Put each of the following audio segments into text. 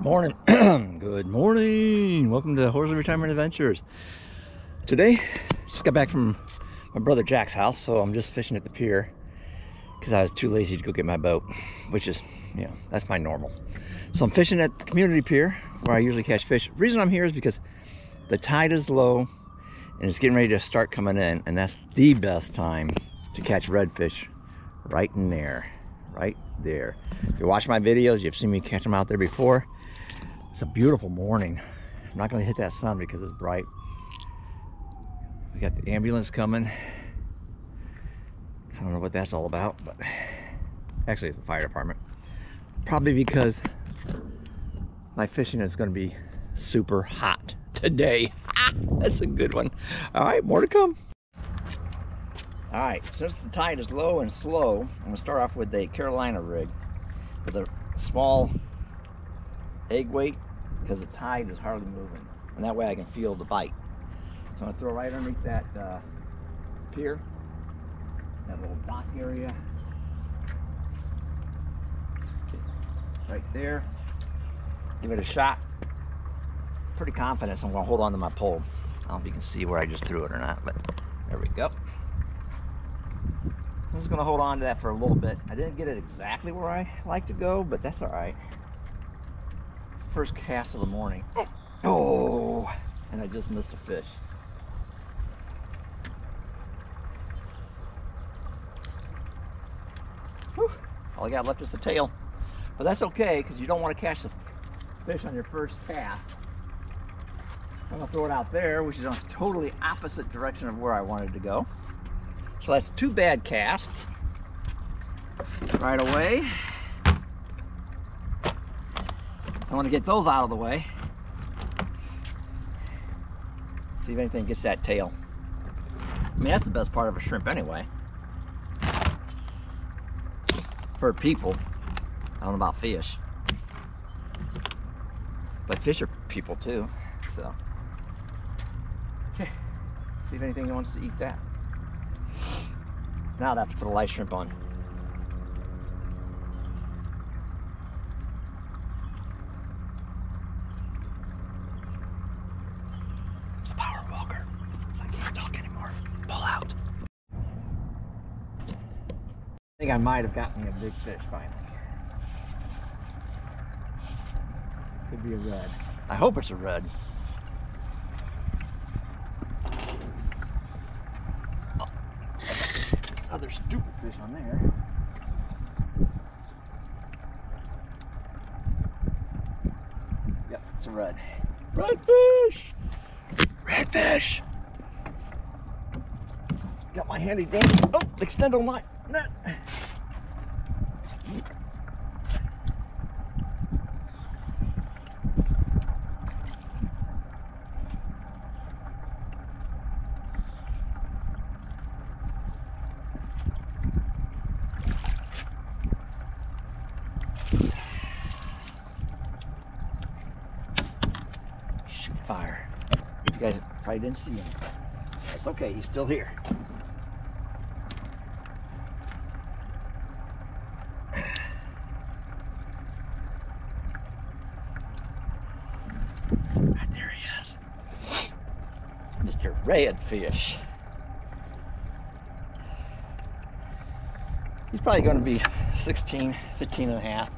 Morning. Good morning. Welcome to Horsley Retirement Adventures. Today, just got back from my brother Jack's house, so I'm just fishing at the pier because I was too lazy to go get my boat, which is, you know, that's my normal. So I'm fishing at the community pier where I usually catch fish. The reason I'm here is because the tide is low and it's getting ready to start coming in, and that's the best time to catch redfish right in there, right there. If you watch my videos, you've seen me catch them out there before. It's a beautiful morning. I'm not gonna hit that sun because it's bright. We got the ambulance coming. I don't know what that's all about, but actually it's the fire department. Probably because my fishing is gonna be super hot today. Ah, that's a good one. All right, more to come. All right, since the tide is low and slow, I'm gonna start off with a Carolina rig with a small egg weight because the tide is hardly moving. And that way I can feel the bite. So I'm gonna throw right underneath that uh, pier, that little dock area. Right there. Give it a shot. Pretty confident so I'm gonna hold on to my pole. I don't know if you can see where I just threw it or not, but there we go. I'm just gonna hold on to that for a little bit. I didn't get it exactly where I like to go, but that's all right first cast of the morning. Oh. oh, and I just missed a fish. Whew. All I got left is the tail. But that's okay, because you don't want to catch the fish on your first cast. I'm gonna throw it out there, which is on a totally opposite direction of where I wanted to go. So that's two bad casts right away. I want to get those out of the way. See if anything gets that tail. I mean, that's the best part of a shrimp anyway. For people. I don't know about fish. But fish are people too, so. Okay, see if anything wants to eat that. Now I'd have to put a light shrimp on. Think I might have gotten a big fish finally. Could be a red. I hope it's a red. Oh, other stupid fish on there. Yep, it's a red. Redfish! Redfish! Got my handy dandy. Oh, extend on my net. fire. You guys probably didn't see him. That's okay, he's still here. Right there he is. Mr. Redfish. He's probably going to be 16, 15 and a half.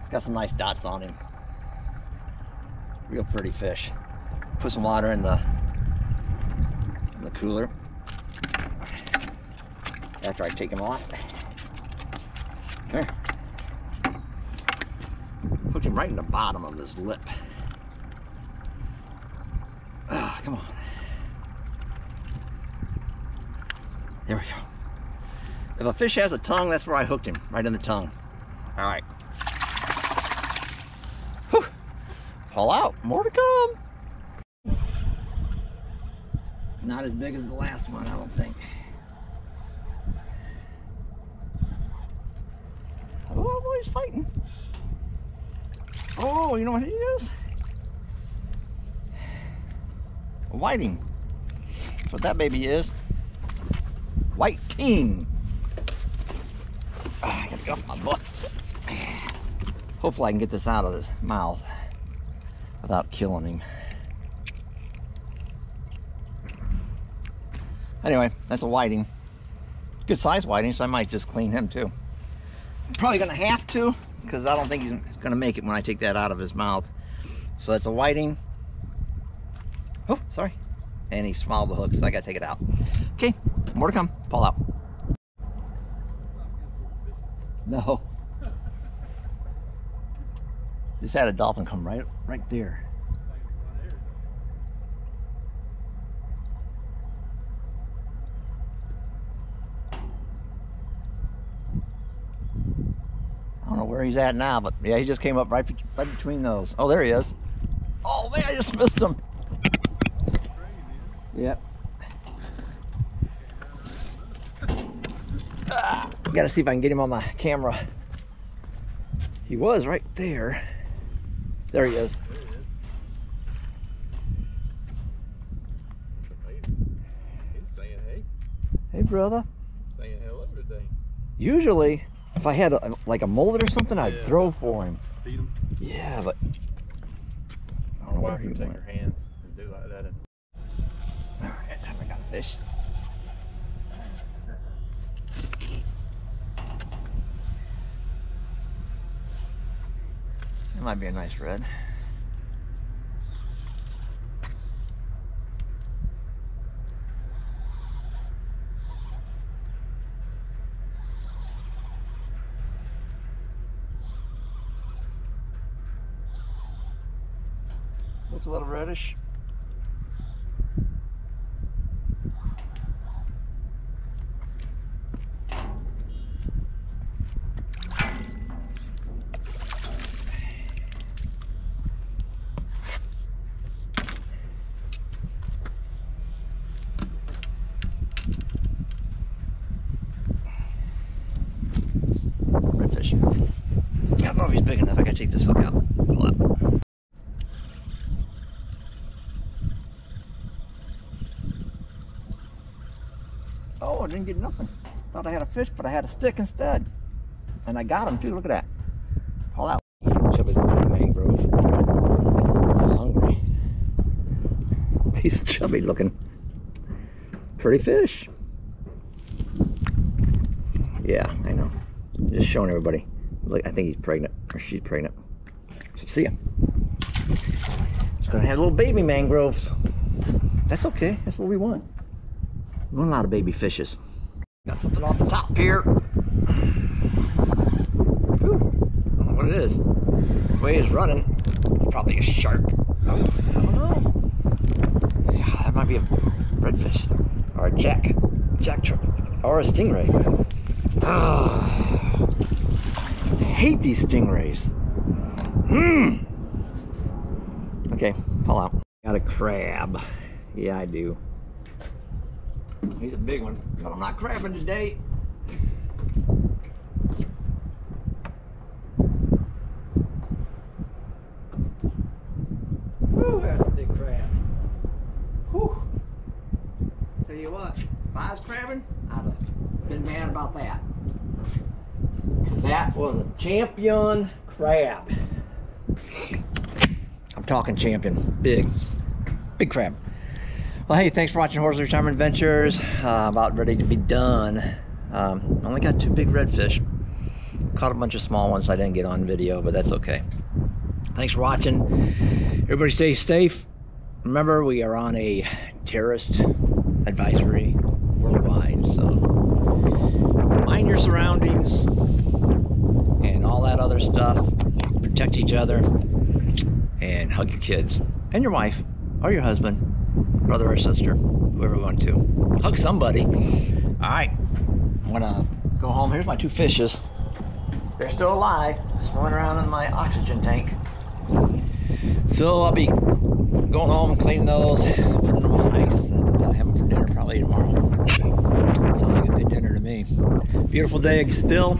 He's got some nice dots on him. Real pretty fish. Put some water in the, in the cooler after I take him off. Come here. Him right in the bottom of his lip. Come on. There we go. If a fish has a tongue, that's where I hooked him, right in the tongue. All right. Paul out, more to come. Not as big as the last one, I don't think. Oh, boy's fighting. Oh, you know what he is? Whiting. That's what that baby is. Teen. Ah, I gotta get off my butt. Hopefully I can get this out of his mouth without killing him. Anyway, that's a whiting. Good size whiting, so I might just clean him too. Probably gonna have to, because I don't think he's gonna make it when I take that out of his mouth. So that's a whiting. Oh, sorry. And he swallowed the hook, so I gotta take it out. Okay, more to come. Paul out. No. Just had a dolphin come right right there. I don't know where he's at now, but yeah, he just came up right, right between those. Oh, there he is. Oh man, I just missed him. Yep. Ah, gotta see if I can get him on my camera. He was right there. There he is. He's saying hey, Hey, brother. saying hello today. Usually, if I had a, like a mullet or something, I'd Yeah. throw for him. Feed him. Yeah, but I don't know where he went. her hands fish. That might be a nice red. Looks a little reddish. Redfish. I don't know if he's big enough. I gotta take this hook out. Paul out. Oh, I didn't get nothing. Thought I had a fish, but I had a stick instead. And I got him too. Look at that. Paul out. Chubby little mangrove. He's hungry. He's chubby looking. Pretty fish. Yeah, I know. Just showing everybody. Look, I think he's pregnant, or she's pregnant. So see ya. It's gonna have little baby mangroves. That's okay. That's what we want. We want a lot of baby fishes. Got something off the top here. Whew. I don't know what it is. The way it's running, it's probably a shark. Oh, I don't know. Yeah, that might be a redfish or a jack, jack or a stingray. Ah, I hate these stingrays. Hmm. Okay, Paul out. Got a crab. Yeah, I do. He's a big one, but I'm not crabbing today. Whew, there's a big crab. Whew. Tell you what, if I was crabbing, I'd have been mad about that. that was a champion crab. I'm talking champion. Big. Big crab. Well, hey, thanks for watching Horsley Retirement Adventures. Uh, about ready to be done. Um, only got two big redfish. Caught a bunch of small ones I didn't get on video, but that's okay. Thanks for watching. Everybody stay safe. Remember, we are on a terrorist advisory worldwide, so mind your surroundings and all that other stuff. Protect each other and hug your kids and your wife or your husband, brother or sister, whoever you want to. Hug somebody. All right, I'm gonna go home. Here's my two fishes. They're still alive, swimming around in my oxygen tank. So I'll be going home and cleaning those, putting them on ice, and uh, have them for dinner probably tomorrow. Sounds like a good dinner to me. Beautiful day still.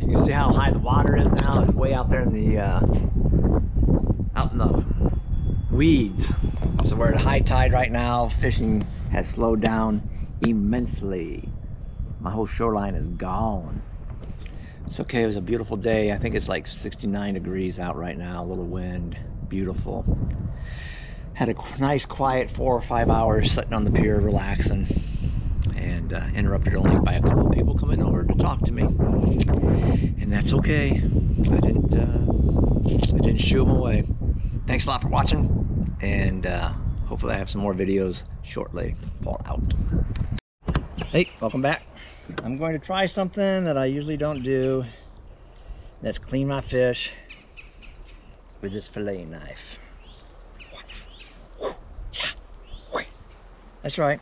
You can see how high the water is now. It's way out there in the uh, out in the weeds. So we're at high tide right now. Fishing has slowed down immensely. My whole shoreline is gone. It's okay. It was a beautiful day. I think it's like 69 degrees out right now. A little wind. Beautiful. Had a nice, quiet four or five hours sitting on the pier, relaxing, and uh, interrupted only by a couple of people coming over to talk to me. And that's okay. I didn't. Uh, I didn't shoo them away. Thanks a lot for watching, and uh, hopefully I have some more videos shortly. Paul out. Hey, welcome back. I'm going to try something that I usually don't do. That's clean my fish with this fillet knife. That's right.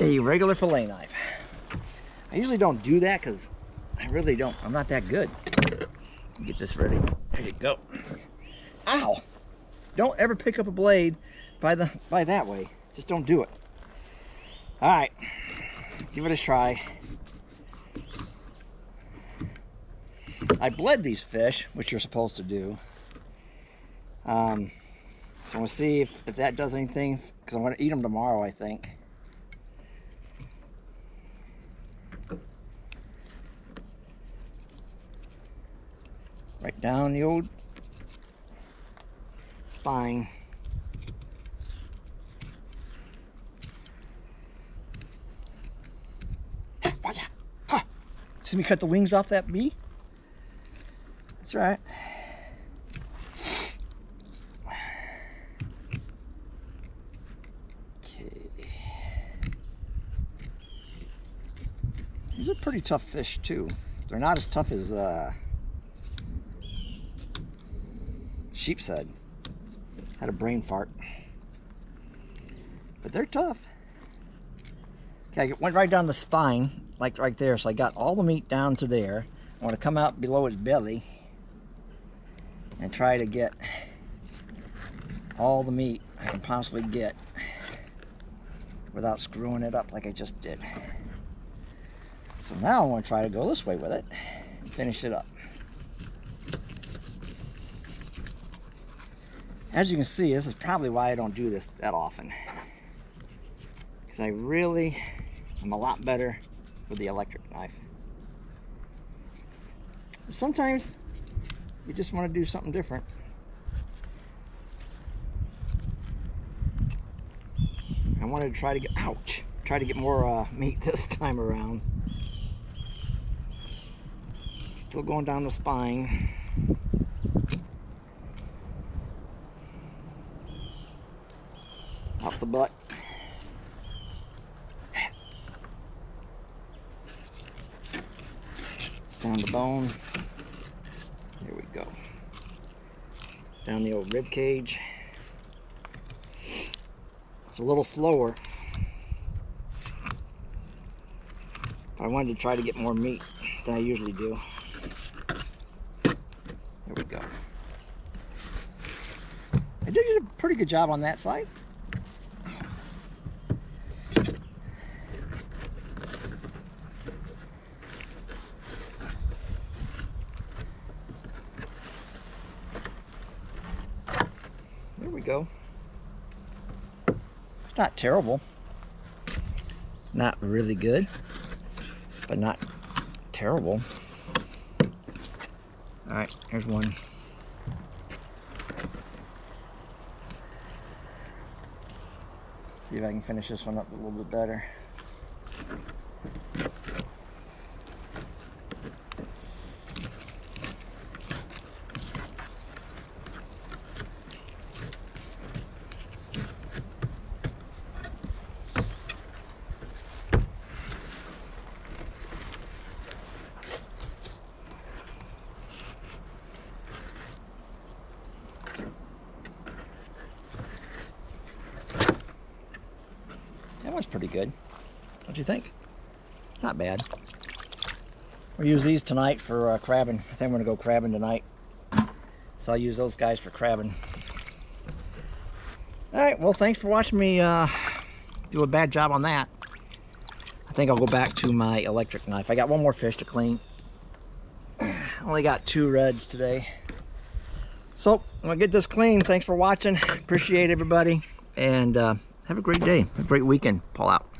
A regular fillet knife. I usually don't do that because I really don't. I'm not that good. Get this ready. There you go. Ow! Don't ever pick up a blade by the by that way. Just don't do it. All right, give it a try. I bled these fish, which you're supposed to do. Um, so I'm gonna see if, if that does anything, because I'm gonna eat them tomorrow, I think. Right down the old spine. See me cut the wings off that bee? That's right. Okay. These are pretty tough fish too. They're not as tough as uh, sheep's head. Had a brain fart. But they're tough. Okay, I went right down the spine, like right there. So I got all the meat down to there. I want to come out below his belly and try to get all the meat I can possibly get without screwing it up like I just did. So now I want to try to go this way with it and finish it up. As you can see, this is probably why I don't do this that often. Because I really am a lot better with the electric knife. Sometimes you just want to do something different. I wanted to try to get, ouch, try to get more uh, meat this time around. Still going down the spine. Up the butt. Bone. There we go. Down the old rib cage. It's a little slower. I wanted to try to get more meat than I usually do. There we go. I did a pretty good job on that side. We go. It's not terrible. Not really good, but not terrible. All right, here's one. See if I can finish this one up a little bit better. Pretty good. What do you think? Not bad. We'll use these tonight for uh, crabbing. I think I'm going to go crabbing tonight. So I'll use those guys for crabbing. Alright, well thanks for watching me uh, do a bad job on that. I think I'll go back to my electric knife. I got one more fish to clean. Only got two reds today. So, I'm going to get this clean. Thanks for watching. Appreciate everybody. And uh, have a great day. A great weekend. Paul out.